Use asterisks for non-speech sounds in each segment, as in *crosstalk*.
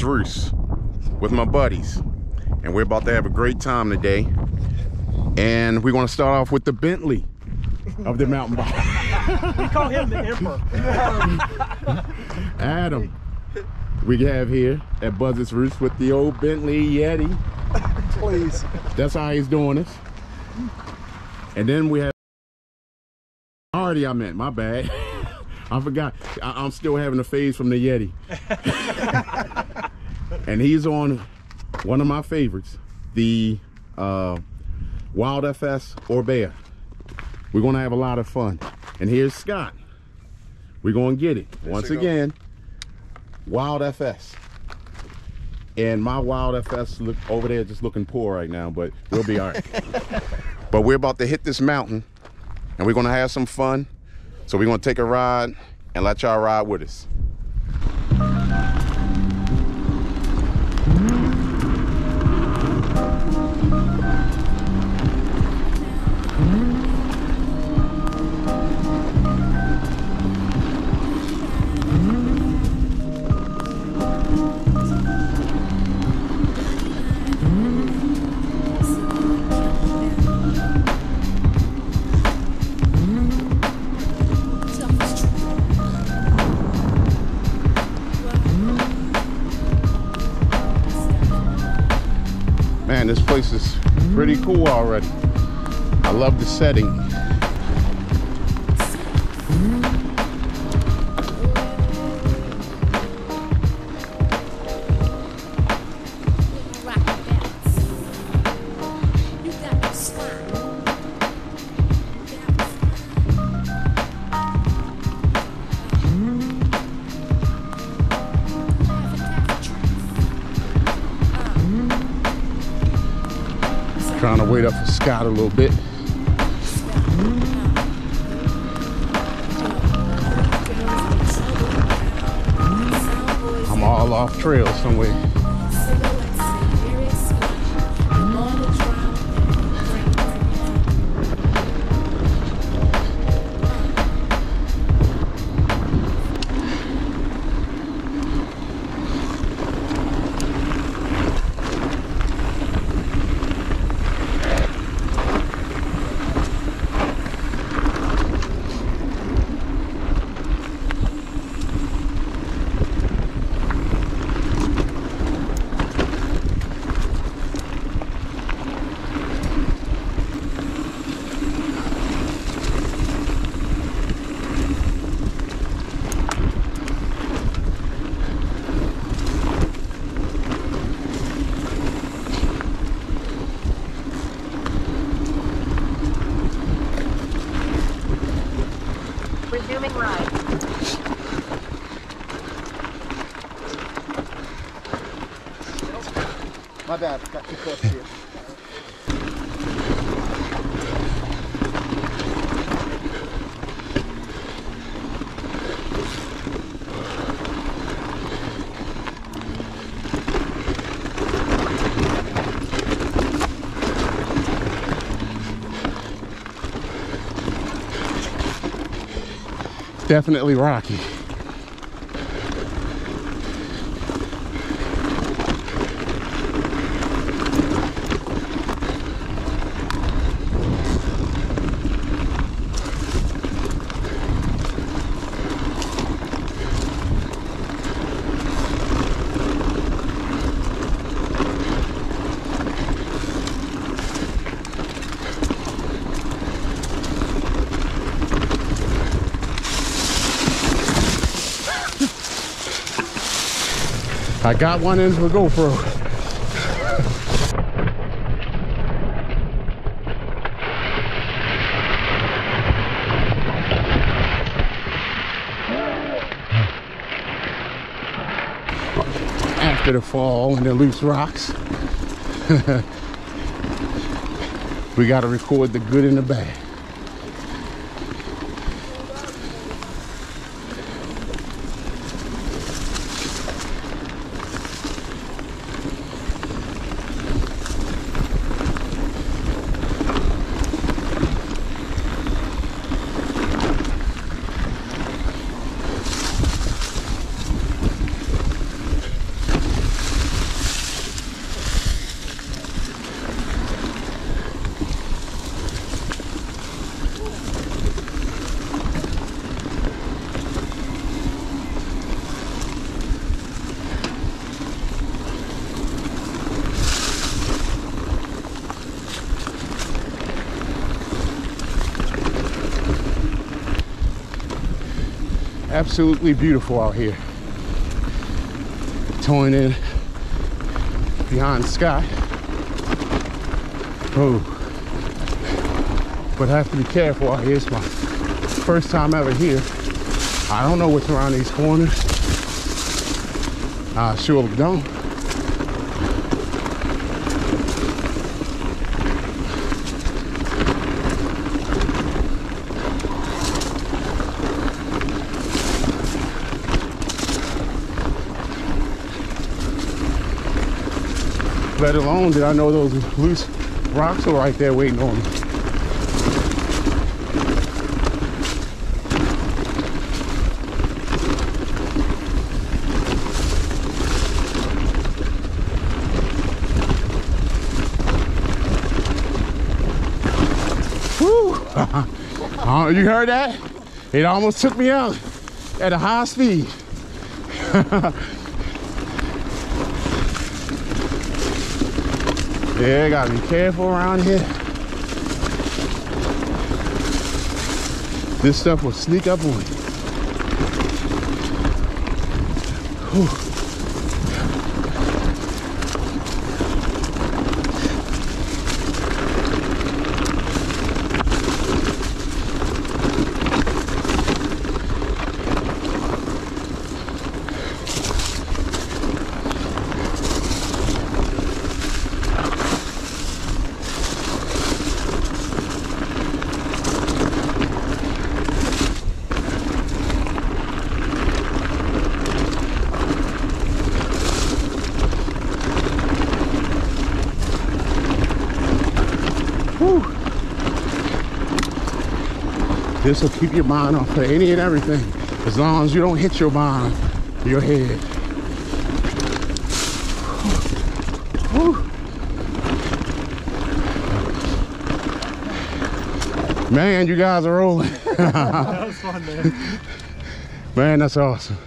here Roost with my buddies. And we're about to have a great time today. And we're gonna start off with the Bentley of the mountain bike. We call him the emperor. *laughs* Adam, we have here at Buzzard's Roost with the old Bentley Yeti. Please. That's how he's doing it. And then we have Artie I meant my bad. *laughs* I forgot. I, am still having a phase from the Yeti. *laughs* and he's on one of my favorites, the uh, Wild FS Orbea. We're gonna have a lot of fun. And here's Scott. We're gonna get it. Once again, Wild FS. And my Wild FS look over there just looking poor right now, but we'll be all right. *laughs* but we're about to hit this mountain and we're gonna have some fun. So we're gonna take a ride and let y'all ride with us. Place is pretty cool already. I love the setting. Scott a little bit. I'm all off trail somewhere. Bad. Got too close. Definitely rocky. I got one into a GoPro. After the fall and the loose rocks, *laughs* we got to record the good and the bad. Absolutely beautiful out here. Towing in behind sky. Oh. But I have to be careful out here. It's my first time ever here. I don't know what's around these corners. I sure don't. Let alone did I know those loose rocks were right there waiting on me. Whew. Oh, *laughs* you heard that? It almost took me out at a high speed. *laughs* Yeah, gotta be careful around here. This stuff will sneak up on you. Whew. This will keep your mind off of any and everything as long as you don't hit your mind, your head. Man, you guys are rolling. *laughs* *laughs* That was fun, man. Man, that's awesome.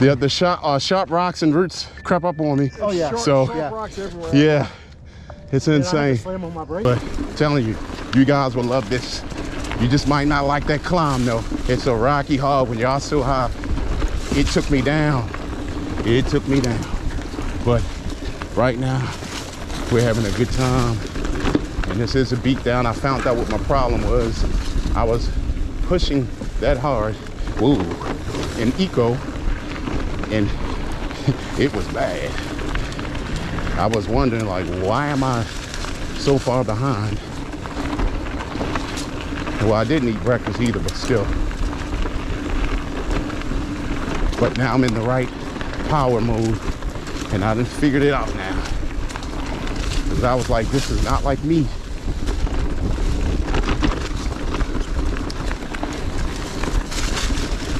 The, the sharp, uh, sharp rocks and roots crap up on me. Oh yeah. So- Yeah. rocks everywhere. Yeah, it's And insane. slam on my brake. But telling you, you guys will love this. You just might not like that climb though. It's a rocky hard when y'all so high. It took me down. It took me down. But right now, we're having a good time. And this is a beat down. I found out what my problem was. I was pushing that hard. Woo. In eco. And *laughs* it was bad. I was wondering like why am I so far behind? Well, I didn't eat breakfast either, but still. But now I'm in the right power mode, and I done figured it out now. Because I was like, this is not like me.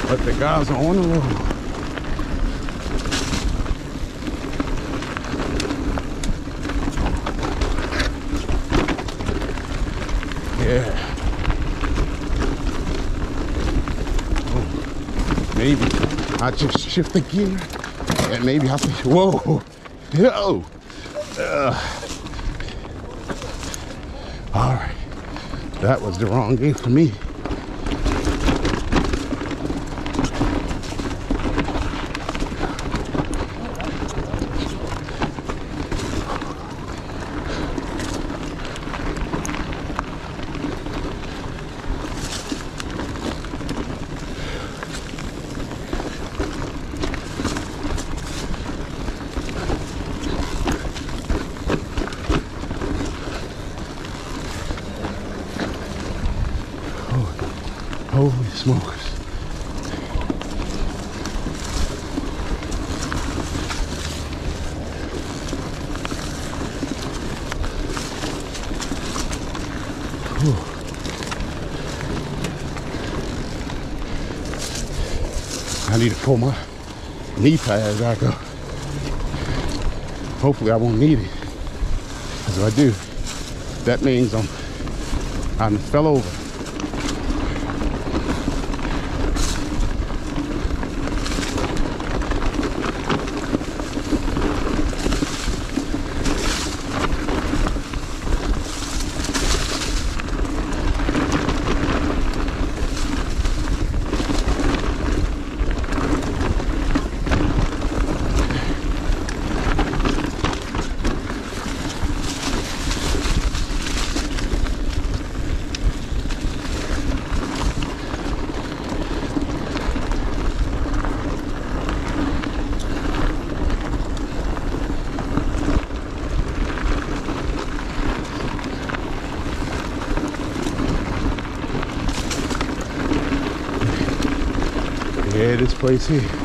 But the guys are on the road. Yeah. Oh, maybe I just shift the gear and maybe I think, whoa, yo. Ugh. All right, that was the wrong game for me. Smokes. Whew. I need to pull my knee pad back up. Hopefully I won't need it. Because if I do, that means I'm I fell over. Yeah, this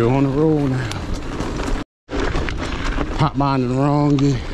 We're on the road now. Pop mine in the wrong gear.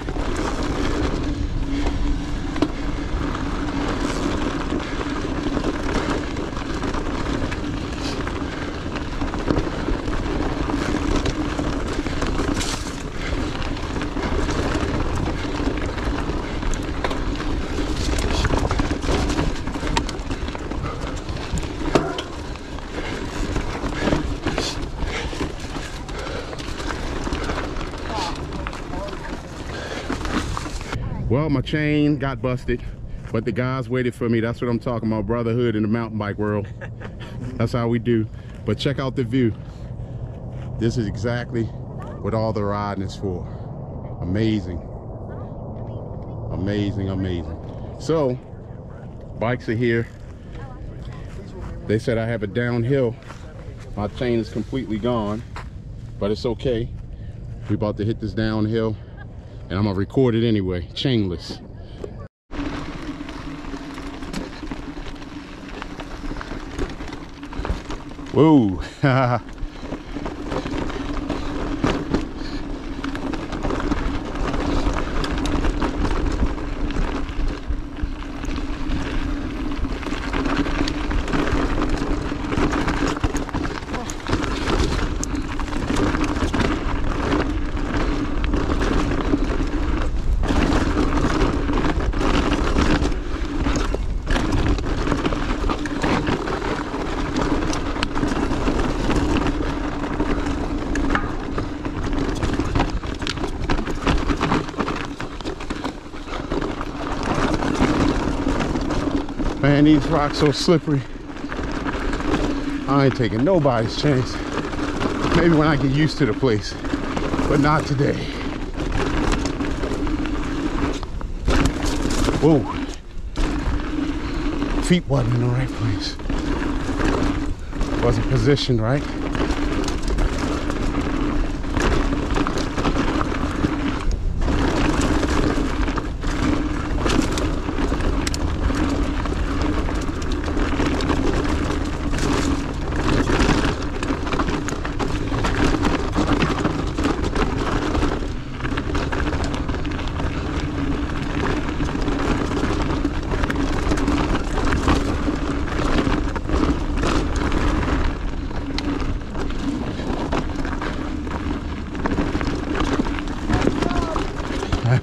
My chain got busted, but the guys waited for me. That's what I'm talking about, brotherhood in the mountain bike world. *laughs* That's how we do. But check out the view. This is exactly what all the riding is for. Amazing. Amazing, amazing. So, bikes are here. They said I have a downhill. My chain is completely gone, but it's okay. we about to hit this downhill and I'm gonna record it anyway, chainless. Whoa. *laughs* Man, these rocks so slippery. I ain't taking nobody's chance. Maybe when I get used to the place, but not today. Whoa. Feet wasn't in the right place. Wasn't positioned right.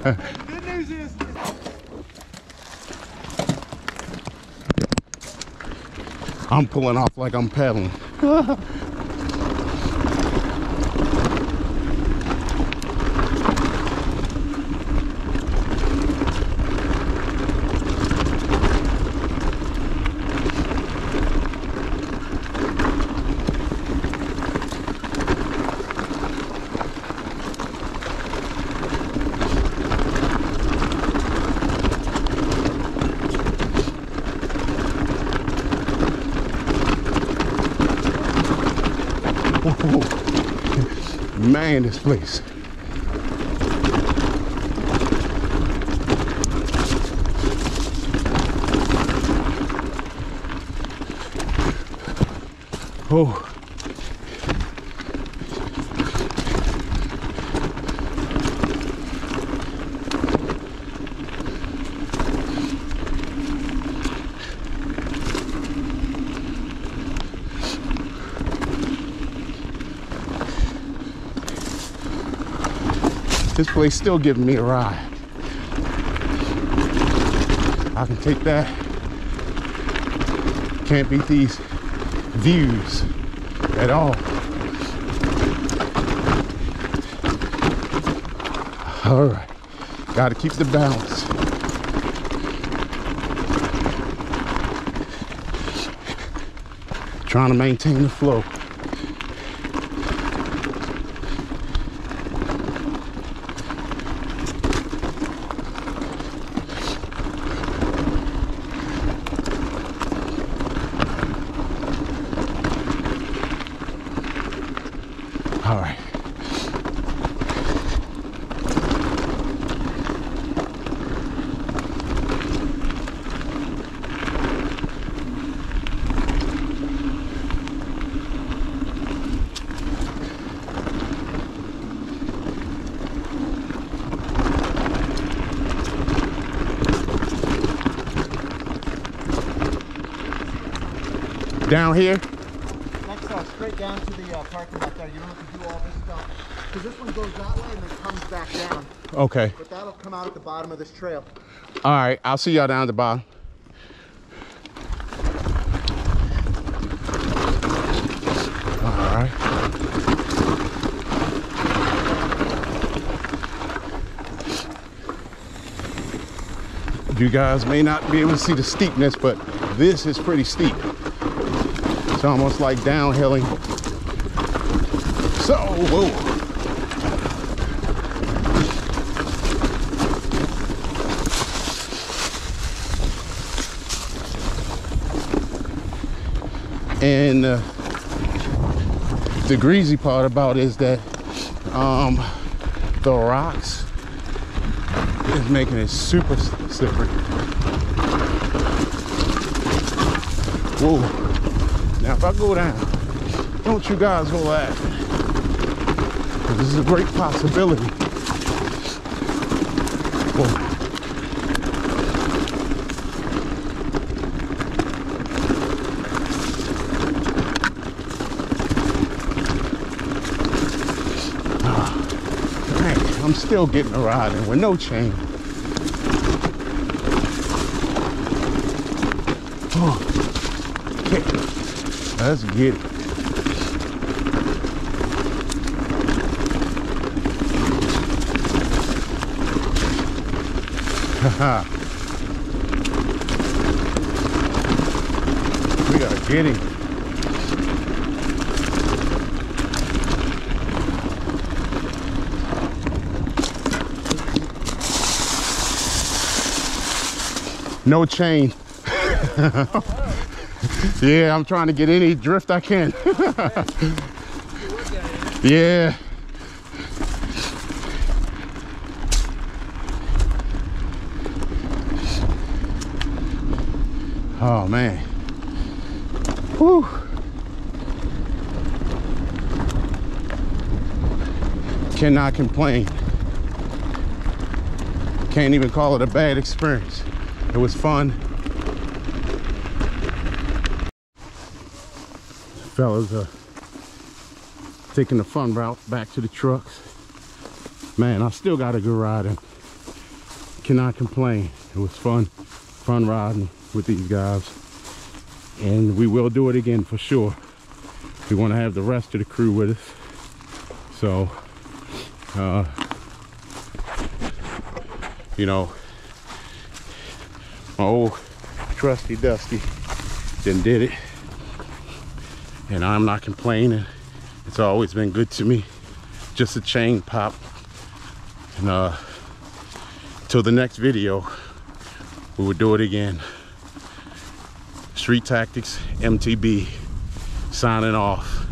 Good news is, I'm pulling off like I'm pedaling. *laughs* Man, this place. Oh. This place still giving me a ride. I can take that. Can't beat these views at all. All right. Got to keep the balance. Trying to maintain the flow. All right. Down here? Next uh, straight down to the uh, parking lot there. You don't have to do all this stuff. Because this one goes that way and then comes back down. Okay. But that'll come out at the bottom of this trail. All right. I'll see y'all down at the bottom. All right. You guys may not be able to see the steepness, but this is pretty steep. It's almost like downhilling. So, whoa. And uh, the greasy part about is that um, the rocks is making it super slippery. Whoa. Now if I go down, don't you guys go. 'Cause This is a great possibility. Whoa. Ah, dang, I'm still getting a ride in with no chain. Oh, okay. Let's get it. *laughs* We gotta get him. No chain. *laughs* yeah, I'm trying to get any drift I can. *laughs* yeah. Oh man. Whew. Cannot complain. Can't even call it a bad experience. It was fun. Fellas are taking the fun route back to the trucks. Man, I still got a good ride and cannot complain. It was fun, fun riding with these guys. And we will do it again for sure. We want to have the rest of the crew with us. So, uh, you know, my old trusty Dusty then did it. And I'm not complaining. It's always been good to me. Just a chain pop. And uh till the next video, we will do it again. Street Tactics MTB signing off.